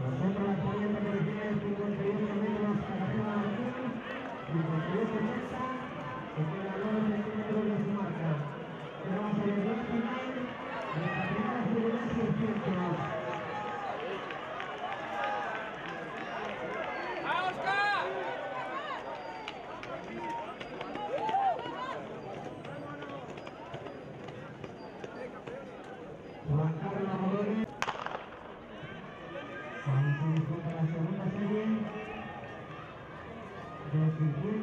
Mm-hmm.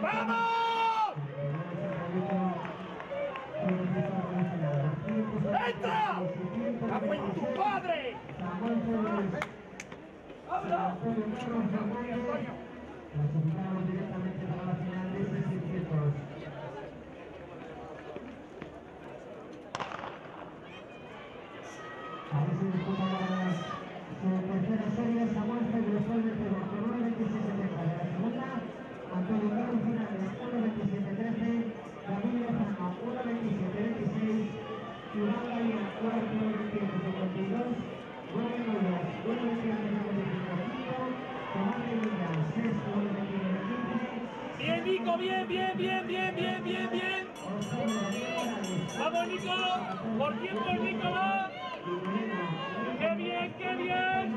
¡Vamos! ¡Entra! Tu padre! ¡Habla! bien, bien, bien, bien, bien, bien, bien. Vamos, Nico. Por tiempo, Nico. Qué bien, qué bien.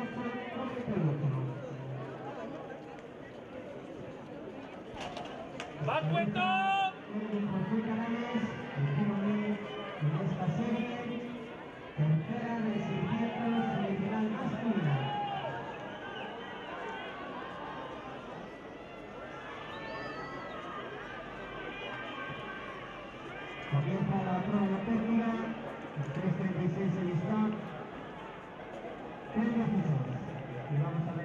Va, cuento. Tercera de Comienza la prueba técnica. 3.36 el stack. 3.16. Y vamos a ver.